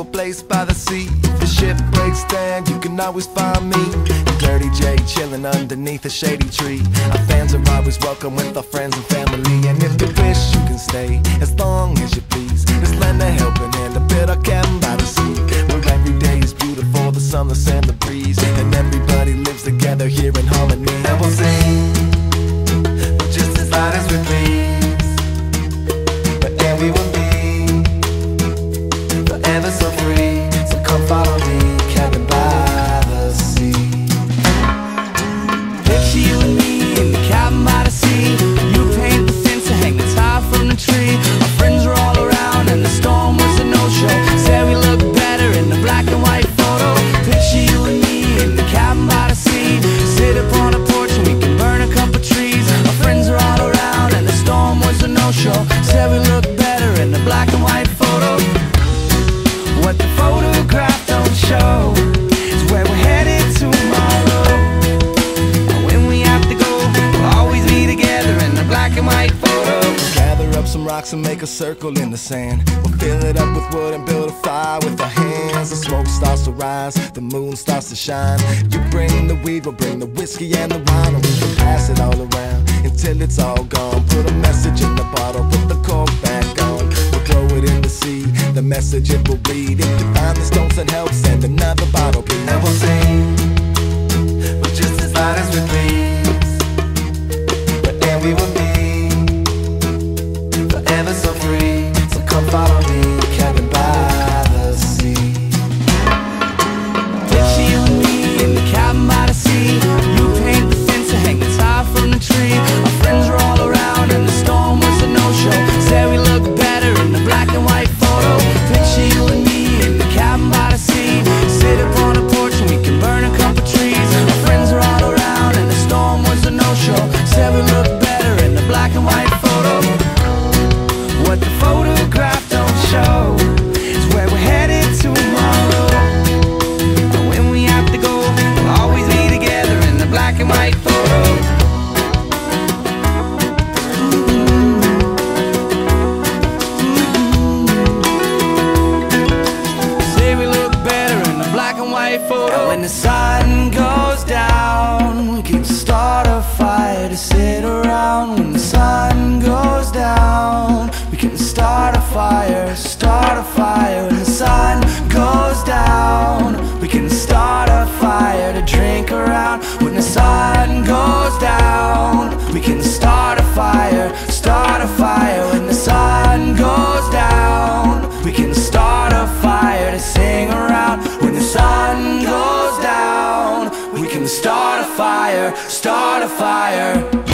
a place by the sea. If the ship breaks down, you can always find me. Dirty J chilling underneath a shady tree. Our fans are always welcome with our friends and family. And if you wish, you can stay as long as you please. Just lend a helping hand, a bit of cabin by the sea. Where every day is beautiful, the sun, the sand, the rocks and make a circle in the sand. We'll fill it up with wood and build a fire with our hands. The smoke starts to rise, the moon starts to shine. You bring the weed, we'll bring the whiskey and the wine, and we can pass it all around until it's all gone. Put a message in the bottle, put the cork back on. We'll throw it in the sea, the message it will read. If you find this don't send help, send another bottle, please. And we'll sing, but just as loud as we please. Come follow sun goes down, we can start a fire to sit around. When the sun goes down, we can start a fire, start a fire. When the sun goes down, we can start a fire to drink around. Can start a fire, start a fire.